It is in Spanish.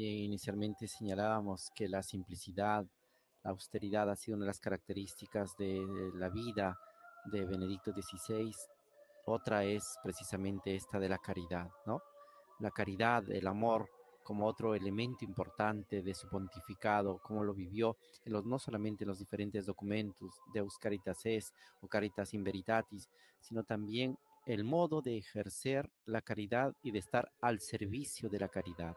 Inicialmente señalábamos que la simplicidad, la austeridad ha sido una de las características de la vida de Benedicto XVI. Otra es precisamente esta de la caridad, ¿no? La caridad, el amor, como otro elemento importante de su pontificado, cómo lo vivió, en los, no solamente en los diferentes documentos de Euscaritas es o Caritas in Veritatis, sino también el modo de ejercer la caridad y de estar al servicio de la caridad.